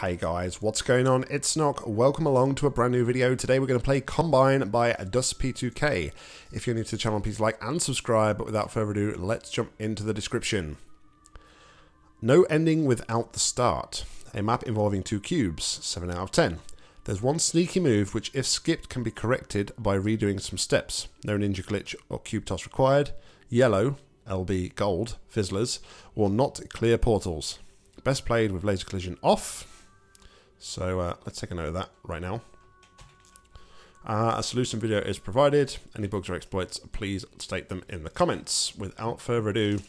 Hey guys, what's going on? It's Nock. Welcome along to a brand new video. Today we're going to play Combine by DustP2K. If you're new to the channel, please like and subscribe. But without further ado, let's jump into the description. No ending without the start. A map involving two cubes, 7 out of 10. There's one sneaky move which if skipped can be corrected by redoing some steps. No ninja glitch or cube toss required. Yellow, LB gold, fizzlers, or not clear portals. Best played with laser collision off. So uh, let's take a note of that right now. Uh, a solution video is provided. Any bugs or exploits, please state them in the comments. Without further ado,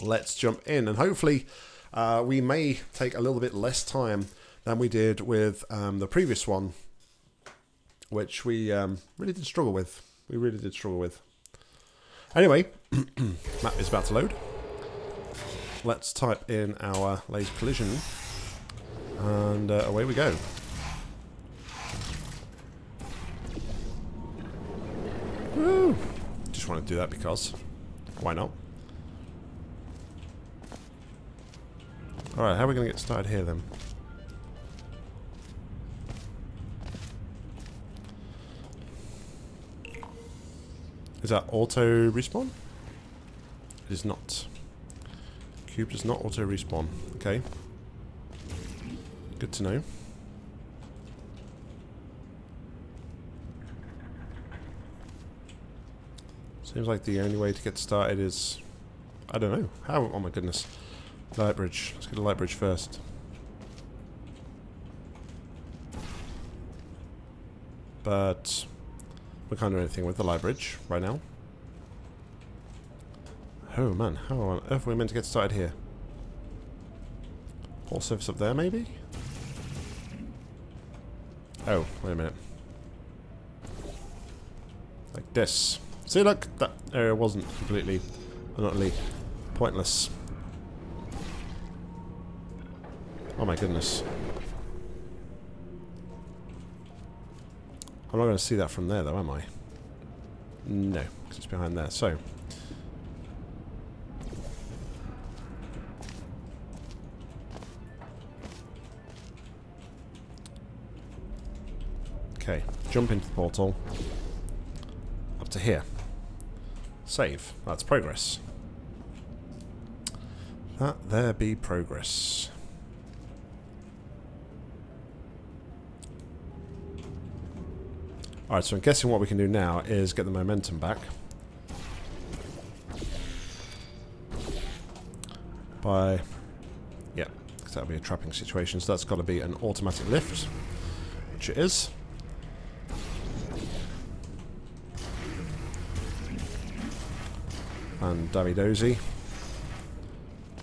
let's jump in. And hopefully uh, we may take a little bit less time than we did with um, the previous one, which we um, really did struggle with. We really did struggle with. Anyway, map is about to load. Let's type in our laser collision and uh, away we go. Woo! Just want to do that because why not? Alright, how are we going to get started here then? Is that auto respawn? It is not. Cube does not auto respawn. Okay. Good to know. Seems like the only way to get started is... I don't know. How? Oh my goodness. Light bridge. Let's get a light bridge first. But... We can't do anything with the light bridge right now. Oh man, how on earth are we meant to get started here? Whole surface up there maybe? Oh, wait a minute. Like this. See, look, that area wasn't completely, utterly pointless. Oh my goodness. I'm not going to see that from there, though, am I? No, because it's behind there. So, Okay, jump into the portal. Up to here. Save. That's progress. That there be progress. Alright, so I'm guessing what we can do now is get the momentum back. By... Yeah, because that'll be a trapping situation, so that's got to be an automatic lift. Which it is. And Davy Dozy.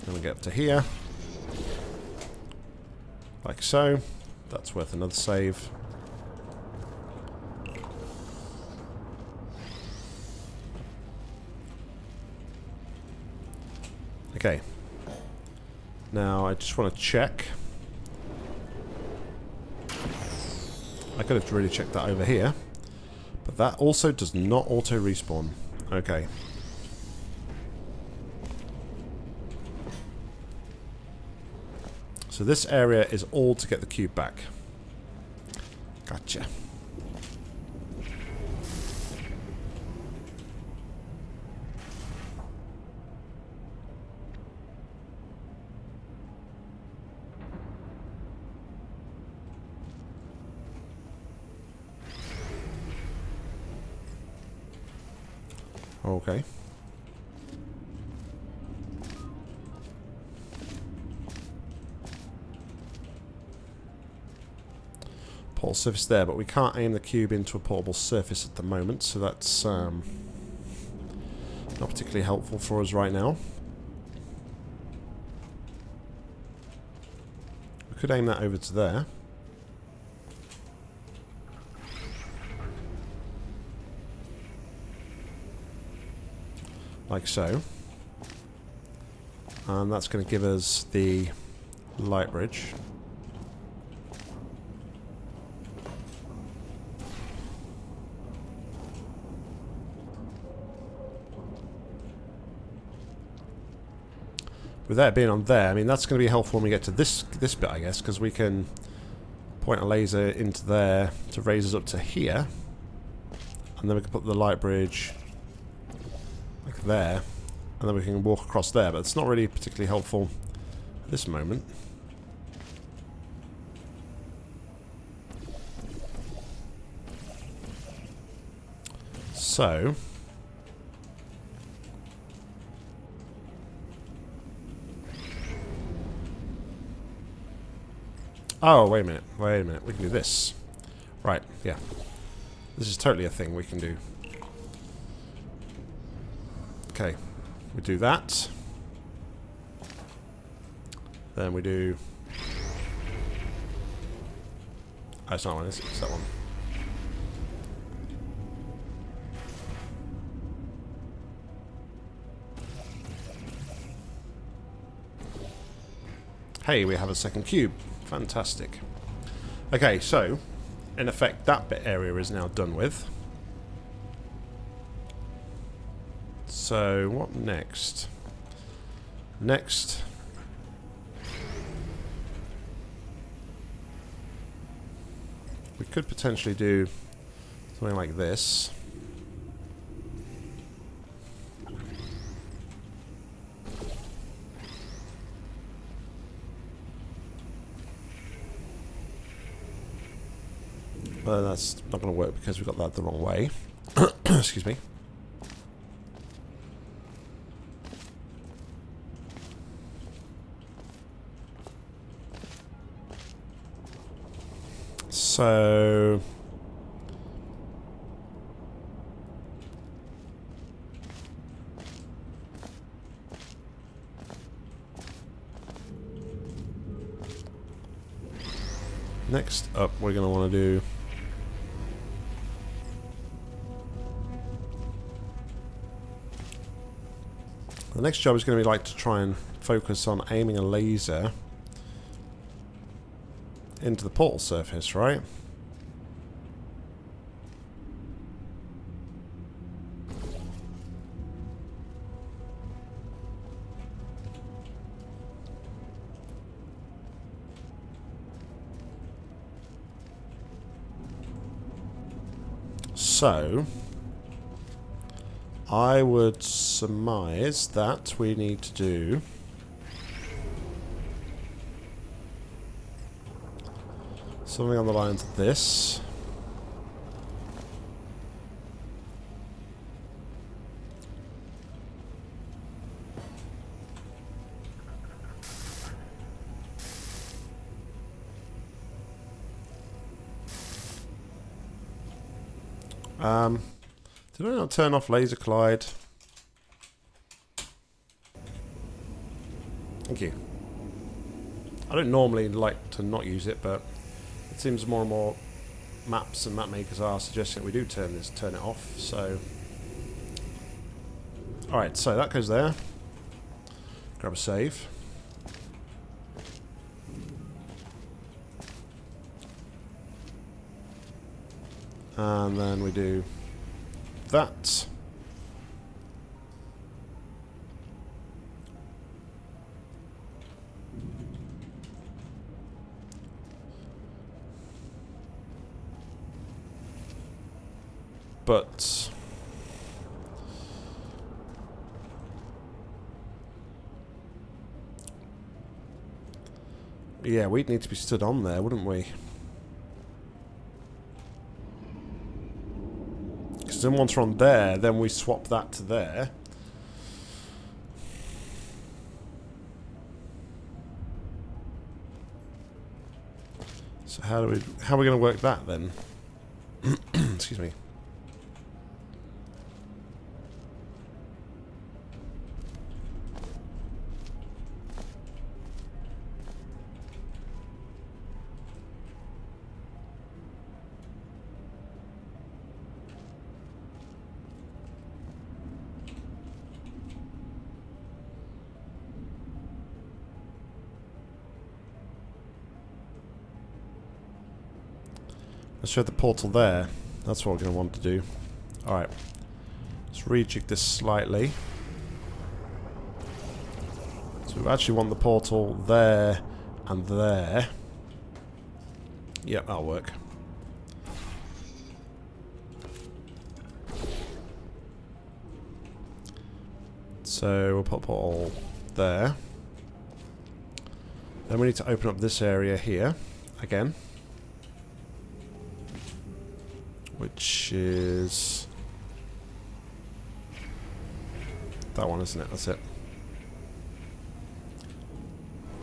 Then we get up to here. Like so. That's worth another save. Okay. Now, I just want to check. I could have really checked that over here. But that also does not auto-respawn. Okay. So this area is all to get the cube back. Gotcha. Okay. Portable surface there, but we can't aim the cube into a portable surface at the moment, so that's um, not particularly helpful for us right now. We could aim that over to there. Like so. And that's going to give us the light bridge. With that being on there, I mean, that's going to be helpful when we get to this this bit, I guess, because we can point a laser into there to raise us up to here. And then we can put the light bridge like there. And then we can walk across there, but it's not really particularly helpful at this moment. So, Oh, wait a minute. Wait a minute. We can do this. Right, yeah. This is totally a thing we can do. Okay. We do that. Then we do... Oh, it's not one, it's, it's that one. Hey, we have a second cube. Fantastic. Okay, so, in effect, that bit area is now done with. So, what next? Next... We could potentially do something like this. That's not going to work because we got that the wrong way. Excuse me. So... Next up, we're going to want to do... The next job is going to be like to try and focus on aiming a laser into the portal surface, right? So, I would surmise that we need to do something on the lines of this. Um, did I not turn off Laser Collide? Thank you. I don't normally like to not use it, but it seems more and more maps and map makers are suggesting that we do turn this, turn it off. So, all right, so that goes there. Grab a save. And then we do that. But... Yeah, we'd need to be stood on there, wouldn't we? Because then once we're on there, then we swap that to there. So how do we how are we going to work that then? Excuse me. Let's show the portal there. That's what we're going to want to do. Alright. Let's rejig this slightly. So we actually want the portal there and there. Yep, that'll work. So we'll put a portal there. Then we need to open up this area here again. Which is that one, isn't it? That's it.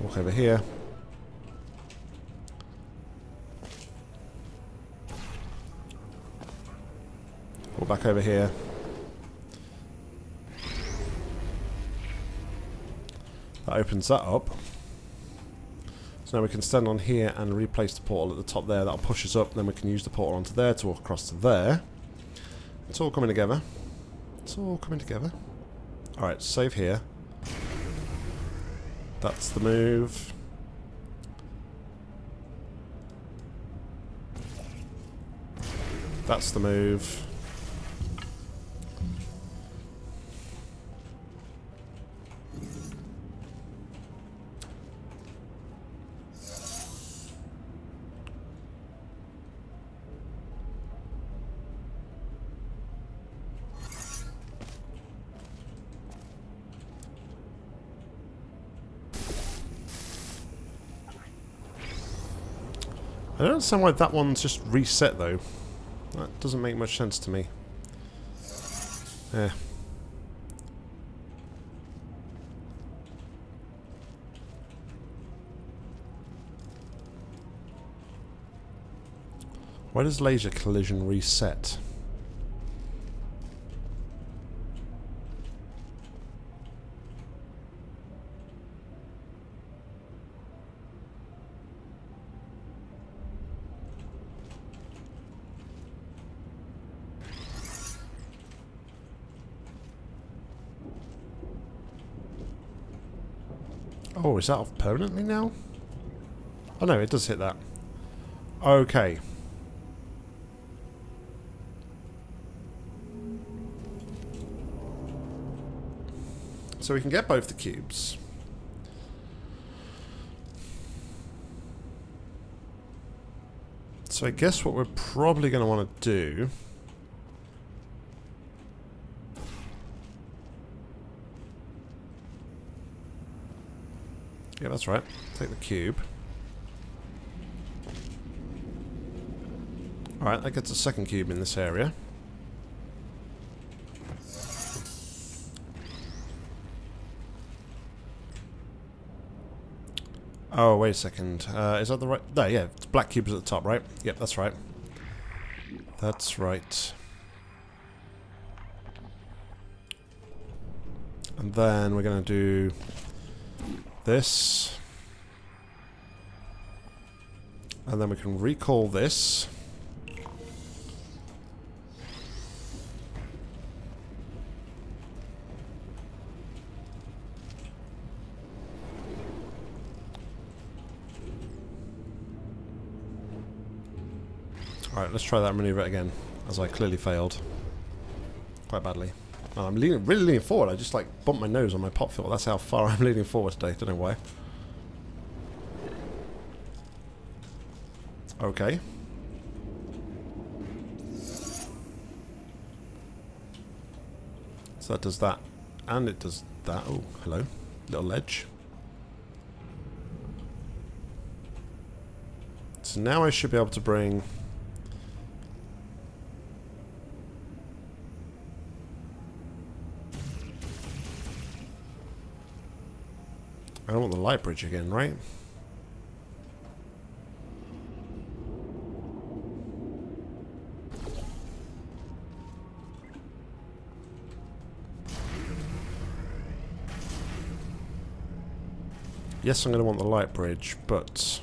Walk over here. Walk back over here. That opens that up. Now we can stand on here and replace the portal at the top there. That'll push us up. Then we can use the portal onto there to walk across to there. It's all coming together. It's all coming together. Alright, save here. That's the move. That's the move. Understand why that one's just reset though. That doesn't make much sense to me. Yeah. Why does laser collision reset? Oh, is that off permanently now? Oh no, it does hit that. Okay. So we can get both the cubes. So I guess what we're probably going to want to do Yeah, that's right. Take the cube. Alright, that gets a second cube in this area. Oh, wait a second. Uh, is that the right... There, yeah. It's black cubes at the top, right? Yep, that's right. That's right. And then we're going to do this. And then we can recall this. Alright, let's try that maneuver again, as I clearly failed. Quite badly. I'm leaning, really leaning forward. I just like bumped my nose on my pop filter. That's how far I'm leaning forward today. Don't know why. Okay. So that does that. And it does that. Oh, hello. Little ledge. So now I should be able to bring I want the light bridge again, right? Yes, I'm going to want the light bridge, but...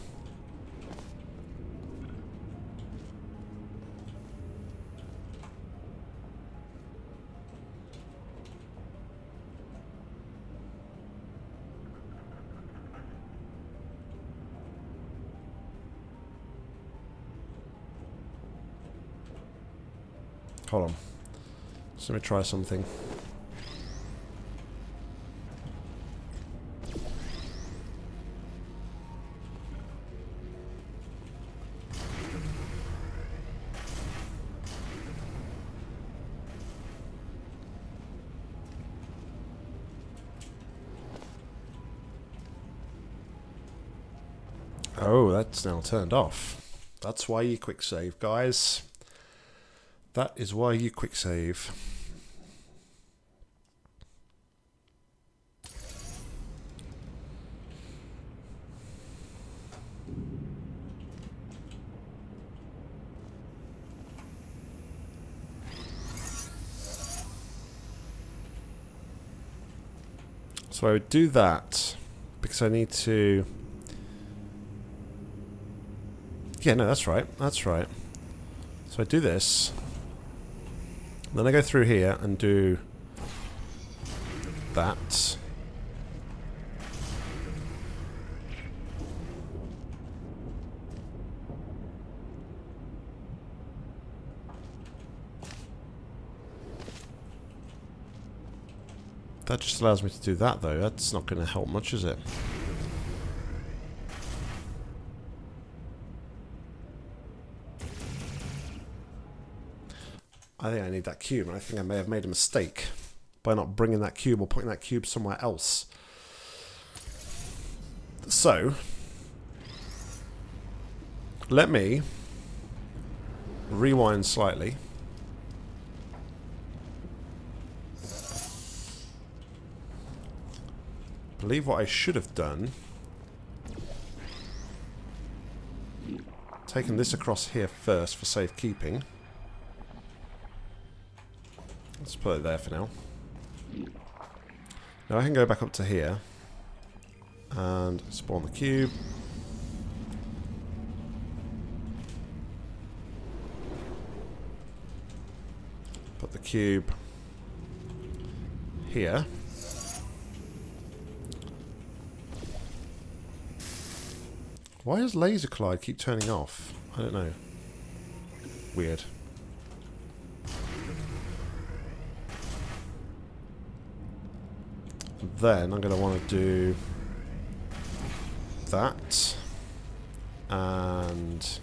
Hold on. Let me try something. Oh, that's now turned off. That's why you quick save, guys. That is why you quick save. So I would do that because I need to... Yeah, no, that's right. That's right. So I do this. Then I go through here and do that. That just allows me to do that though. That's not going to help much, is it? I think I need that cube, and I think I may have made a mistake by not bringing that cube or putting that cube somewhere else. So, let me rewind slightly. believe what I should have done taken this across here first for safekeeping. Let's put it there for now. Now I can go back up to here and spawn the cube. Put the cube here. Why does Laser Collide keep turning off? I don't know. Weird. Then I'm going to want to do that and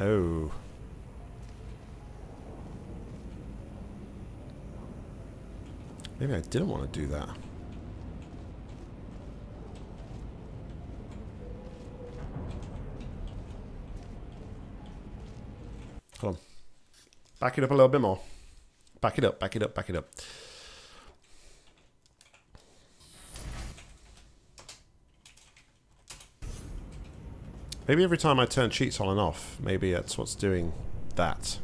Oh. Maybe I didn't want to do that. Hold on. Back it up a little bit more. Back it up, back it up, back it up. Maybe every time I turn cheats on and off, maybe that's what's doing that.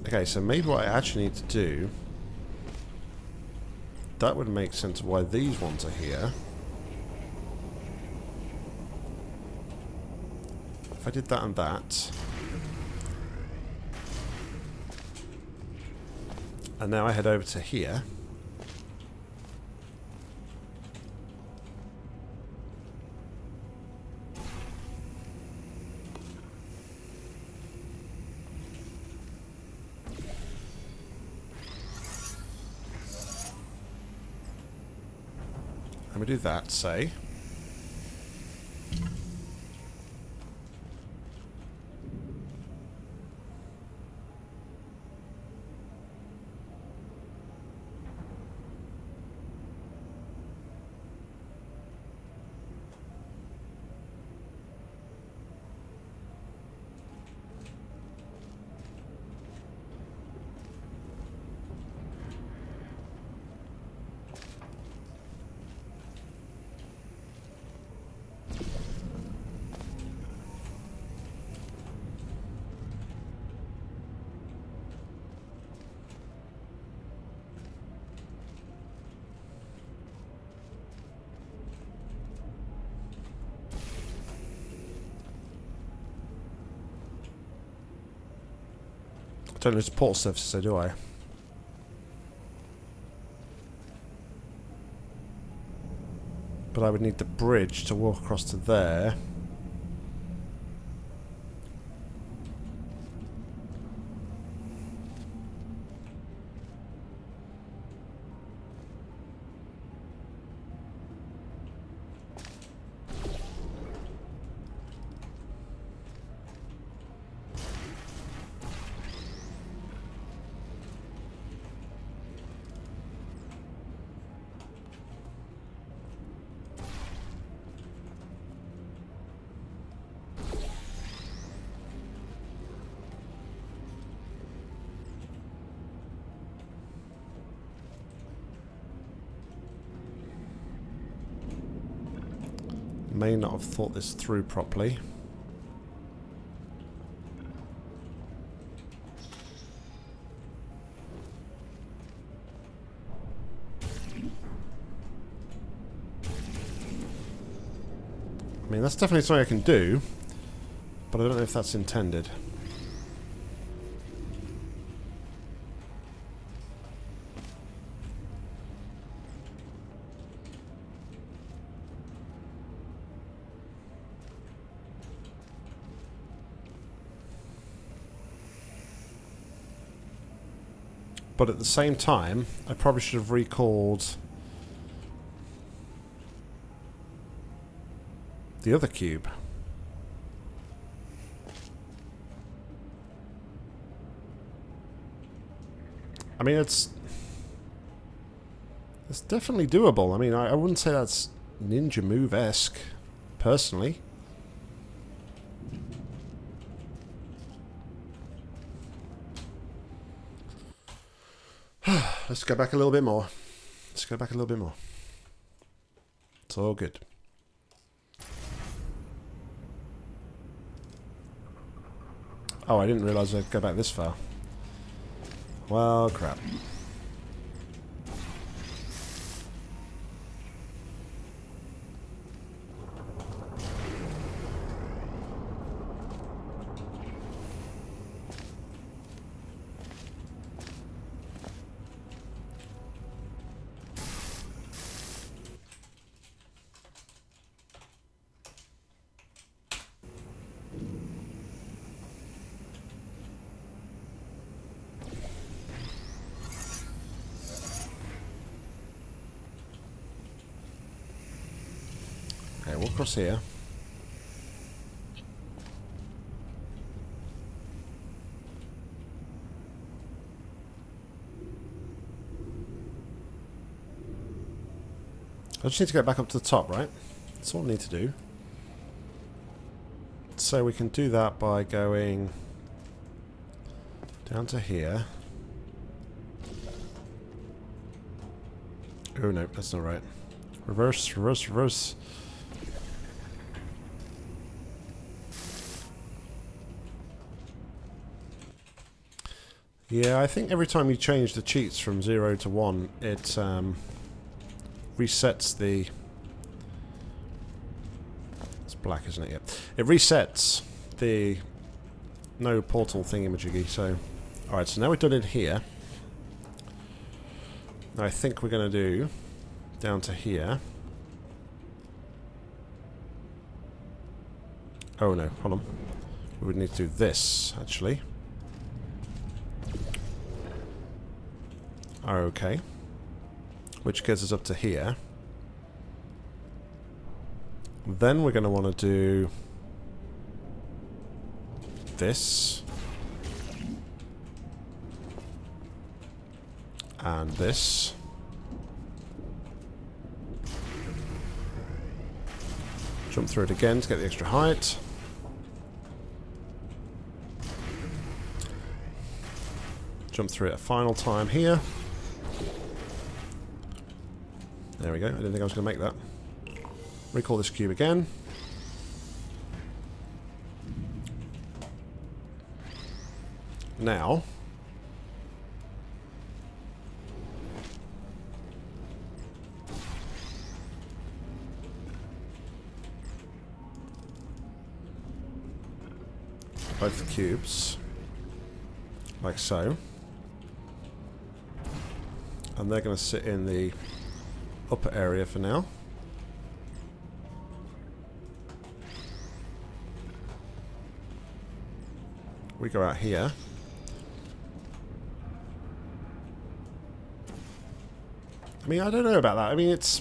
Okay, so maybe what I actually need to do... That would make sense why these ones are here. If I did that and that... And now I head over to here... And we do that, say. Don't lose port surfaces, do I? But I would need the bridge to walk across to there. May not have thought this through properly. I mean, that's definitely something I can do, but I don't know if that's intended. But at the same time, I probably should have recalled the other cube. I mean, it's it's definitely doable. I mean, I, I wouldn't say that's ninja move-esque, personally. Let's go back a little bit more. Let's go back a little bit more. It's all good. Oh, I didn't realise I'd go back this far. Well, crap. Here. I just need to get back up to the top, right? That's all I need to do. So we can do that by going down to here. Oh no, that's not right. Reverse, reverse, reverse. Yeah, I think every time you change the cheats from 0 to 1, it um, resets the... It's black, isn't it? Yeah. It resets the no portal thingy-majiggy, so... Alright, so now we've done it here. I think we're going to do down to here. Oh no, hold on. We would need to do this, actually. Okay. Which gets us up to here. Then we're going to want to do this. And this. Jump through it again to get the extra height. Jump through it a final time here. There we go. I didn't think I was going to make that. Recall this cube again. Now... Both the cubes. Like so. And they're going to sit in the upper area for now. We go out here. I mean, I don't know about that. I mean, it's...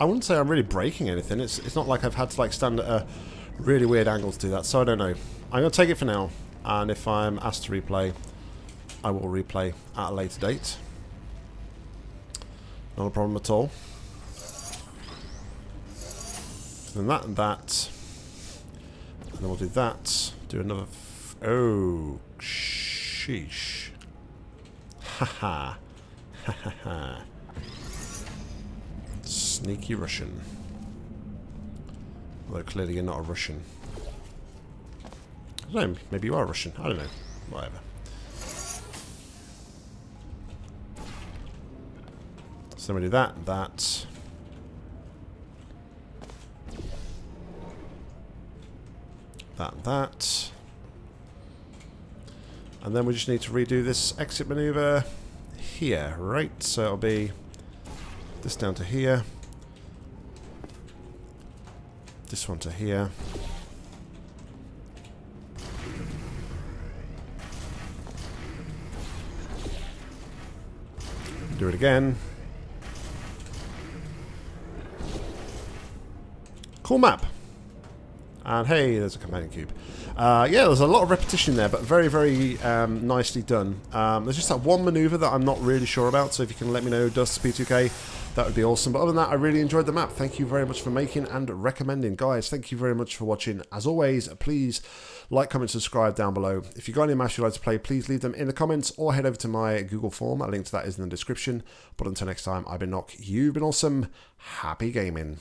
I wouldn't say I'm really breaking anything. It's, it's not like I've had to like stand at a really weird angle to do that, so I don't know. I'm going to take it for now, and if I'm asked to replay, I will replay at a later date. Not a problem at all. Then that and that. And then we'll do that. Do another... oh, sheesh. Haha. Ha ha ha. Sneaky Russian. Although clearly you're not a Russian. I don't know, maybe you are a Russian. I don't know. Whatever. So we do that, that. That, that. And then we just need to redo this exit maneuver here, right? So it'll be this down to here. This one to here. Do it again. Cool map. And hey, there's a companion cube. Uh, yeah, there's a lot of repetition there, but very, very um, nicely done. Um, there's just that one maneuver that I'm not really sure about, so if you can let me know, Dust P2K, that would be awesome. But other than that, I really enjoyed the map. Thank you very much for making and recommending. Guys, thank you very much for watching. As always, please like, comment, subscribe down below. If you've got any maps you'd like to play, please leave them in the comments or head over to my Google form. A link to that is in the description. But until next time, I've been Nock. You've been awesome. Happy gaming.